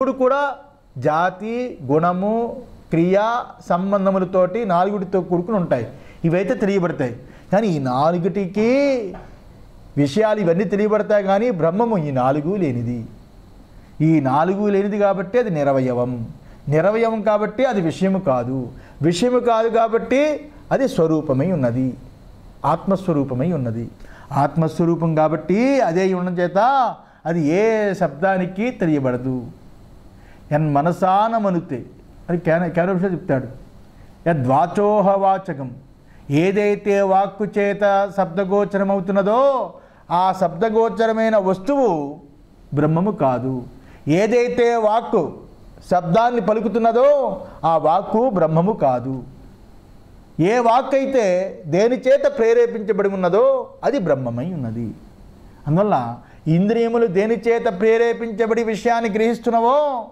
ఇప్పుడు కూడా జాతి గుణము క్రియా సంబంధములతోటి నాలుగుటితో కూడుకుని ఉంటాయి. ఇవైతే తెలియబడతాయి. కానీ ఈ నాలుగుటికి విషయాలు ఇవన్నీ తెలియబడతాయి కానీ బ్రహ్మము ఈ నాలుగు లేనిది. ఈ నాలుగు లేనిది కాబట్టి అది నిరవయవం. నిరవయవం కాబట్టి అది విషయము కాదు. విషయము కాదు కాబట్టి అది స్వరూపమై ఉన్నది. ఆత్మస్వరూపమై ఉన్నది. ఆత్మస్వరూపం కాబట్టి అదే ఉండడం చేత అది ఏ శబ్దానికి తెలియబడదు. ఎన్ మనసానమనుతే అని కేన కేనవిష చెప్తాడు. యద్వాచోహ వాచకం. ఏదైతే వాక్కు చేత శబ్దగోచరమవుతున్నదో ఆ శబ్దగోచరమైన వస్తువు బ్రహ్మము కాదు. ఏదైతే వాక్కు శబ్దాన్ని పలుకుతున్నదో ఆ వాక్కు బ్రహ్మము కాదు. ఏ వాక్ అయితే దేని చేత ప్రేరేపించబడి ఉన్నదో అది బ్రహ్మమై ఉన్నది. అందువల్ల ఇంద్రియములు దేని చేత ప్రేరేపించబడి విషయాన్ని గ్రహిస్తున్నవో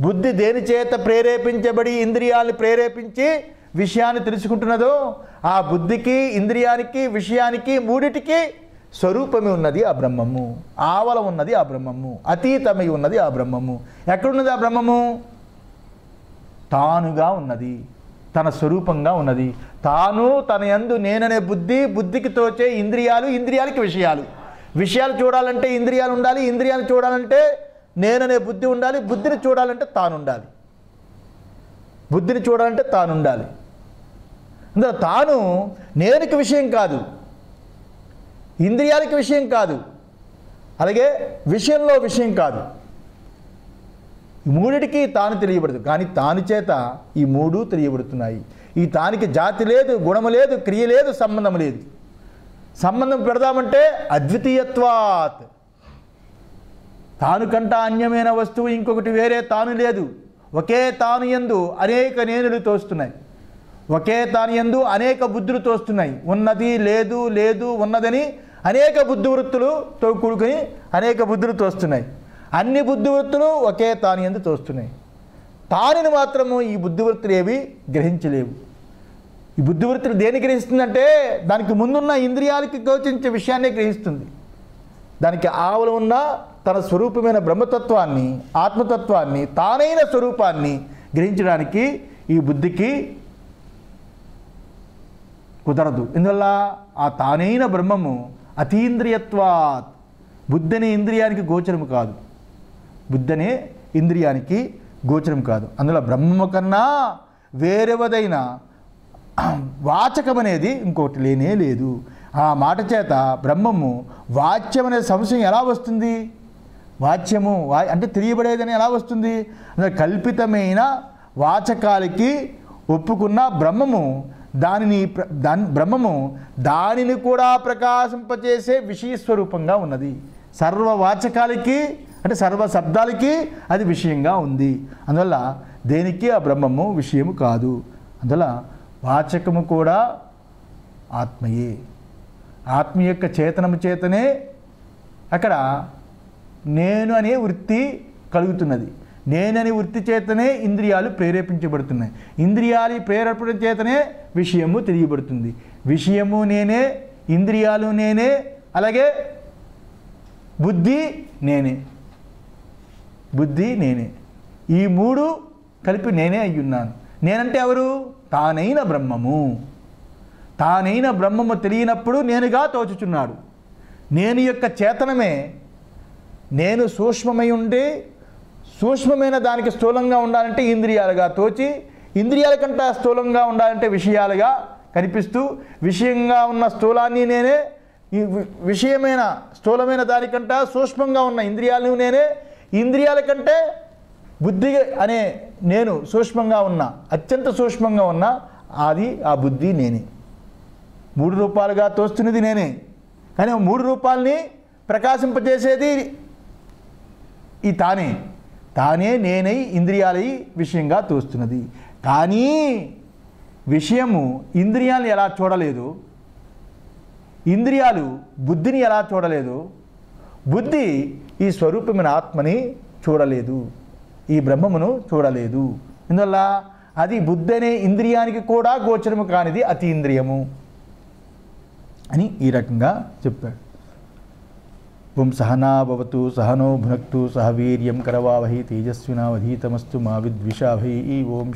బుద్ధి దేని చేత ప్రేరేపించబడి ఇంద్రియాలను ప్రేరేపించి విషయాన్ని తెలుసుకుంటున్నదో ఆ బుద్ధికి ఇంద్రియానికి విషయానికి మూడిటికి స్వరూపమే ఉన్నది ఆ బ్రహ్మము. ఆవల ఉన్నది ఆ బ్రహ్మము. అతీతమై ఉన్నది ఆ బ్రహ్మము. ఎక్కడున్నది ఆ బ్రహ్మము? తానుగా ఉన్నది. తన స్వరూపంగా ఉన్నది. తాను తన యందు నేననే బుద్ధి బుద్ధికి తోచే ఇంద్రియాలు ఇంద్రియాలకి విషయాలు. విషయాలు చూడాలంటే ఇంద్రియాలు ఉండాలి ఇంద్రియాలు చూడాలంటే నేననే బుద్ధి ఉండాలి బుద్ధిని చూడాలంటే తాను ఉండాలి బుద్ధిని చూడాలంటే తాను ఉండాలి అందులో తాను నేనుకి విషయం కాదు ఇంద్రియాలకి విషయం కాదు అలాగే విషయంలో విషయం కాదు. మూడిటికి తాను తెలియబడదు కానీ తాను చేత ఈ మూడు తెలియబడుతున్నాయి. ఈ తానికి జాతి లేదు గుణము లేదు క్రియ లేదు సంబంధం లేదు. సంబంధం పెడదామంటే అద్వితీయత్వాత్. తాను కంట అన్యమైన వస్తువు ఇంకొకటి వేరే తాను లేదు. ఒకే తాను ఎందు అనేక నేనులు తోస్తున్నాయి. ఒకే తాను ఎందు అనేక బుద్ధులు తోస్తున్నాయి. ఉన్నది లేదు లేదు ఉన్నదని అనేక బుద్ధి వృత్తులతో కూడుకొని అనేక బుద్ధులు తోస్తున్నాయి. అన్ని బుద్ధి వృత్తులు ఒకే తాను ఎందు తోస్తున్నాయి. తానుని మాత్రము ఈ బుద్ధి వృత్తులు ఏవి గ్రహించలేవు. ఈ బుద్ధి వృత్తులు దేని గ్రహిస్తుందంటే దానికి ముందున్న ఇంద్రియాలకి గోచించే విషయాన్నే గ్రహిస్తుంది. దానికి ఆవులు ఉన్న తన స్వరూపమైన బ్రహ్మతత్వాన్ని ఆత్మతత్వాన్ని తానైన స్వరూపాన్ని గ్రహించడానికి ఈ బుద్ధికి కుదరదు. ఇందువల్ల ఆ తానైన బ్రహ్మము అతీంద్రియత్వాత్. బుద్ధి అనే ఇంద్రియానికి గోచరము కాదు. బుద్ధి అనే ఇంద్రియానికి గోచరం కాదు. అందులో బ్రహ్మము కన్నా వేరెవదైన వాచకం అనేది ఇంకోటి లేనే లేదు. ఆ మాట చేత బ్రహ్మము వాచ్యం అనే సంశయం ఎలా వస్తుంది? వాచ్యము వా అంటే తెలియబడేదని ఎలా వస్తుంది? కల్పితమైన వాచకాలకి ఒప్పుకున్న బ్రహ్మము దానిని దాని బ్రహ్మము దానిని కూడా ప్రకాశింపచేసే విషయ స్వరూపంగా ఉన్నది. సర్వ వాచకాలకి అంటే సర్వ శబ్దాలకి అది విషయంగా ఉంది. అందువల్ల దేనికి ఆ బ్రహ్మము విషయము కాదు. అందువల్ల వాచకము కూడా ఆత్మయే. ఆత్మ యొక్క చేతనము చేతనే అక్కడ నేను అనే వృత్తి కలుగుతున్నది. నేననే వృత్తి చేతనే ఇంద్రియాలు ప్రేరేపించబడుతున్నాయి. ఇంద్రియాలు ప్రేరేపణ చేతనే విషయము తెలియబడుతుంది. విషయము నేనే ఇంద్రియాలు నేనే అలాగే బుద్ధి నేనే. బుద్ధి నేనే. ఈ మూడు కలిపి నేనే అయ్యున్నాను. నేనంటే ఎవరు? తానైన బ్రహ్మము. తానైన బ్రహ్మము తెలియనప్పుడు నేనుగా తోచుచున్నాడు. నేను యొక్క చేతనమే నేను సూక్ష్మమై ఉండి సూక్ష్మమైన దానికి స్థూలంగా ఉండాలంటే ఇంద్రియాలుగా తోచి ఇంద్రియాల కంటే స్థూలంగా ఉండాలంటే విషయాలుగా కనిపిస్తూ విషయంగా ఉన్న స్థూలాన్ని నేనే ఈ విషయమైన స్థూలమైన దానికంట సూక్ష్మంగా ఉన్న ఇంద్రియాలను నేనే ఇంద్రియాల కంటే బుద్ధి అనే నేను సూక్ష్మంగా ఉన్న అత్యంత సూక్ష్మంగా ఉన్న అది ఆ బుద్ధి నేనే. మూడు రూపాలుగా తోస్తున్నది నేనే. కానీ మూడు రూపాలని ప్రకాశింపజేసేది ఈ తానే. తానే నేనై ఇంద్రియాలై విషయంగా తోస్తున్నది. కానీ విషయము ఇంద్రియాలను ఎలా చూడలేదు? ఇంద్రియాలు బుద్ధిని ఎలా చూడలేదు? బుద్ధి ఈ స్వరూపమైన ఆత్మని చూడలేదు. ఈ బ్రహ్మమును చూడలేదు. ఇందువల్ల అది బుద్ధి అనే ఇంద్రియానికి కూడా గోచరము కానిది అతీంద్రియము అని ఈ రకంగా చెప్పాడు. पुं सहना सहनो भुन सह वीर करवावहि तेजस्वीनावधीतमस्तु मा विद्विषावहै ॐ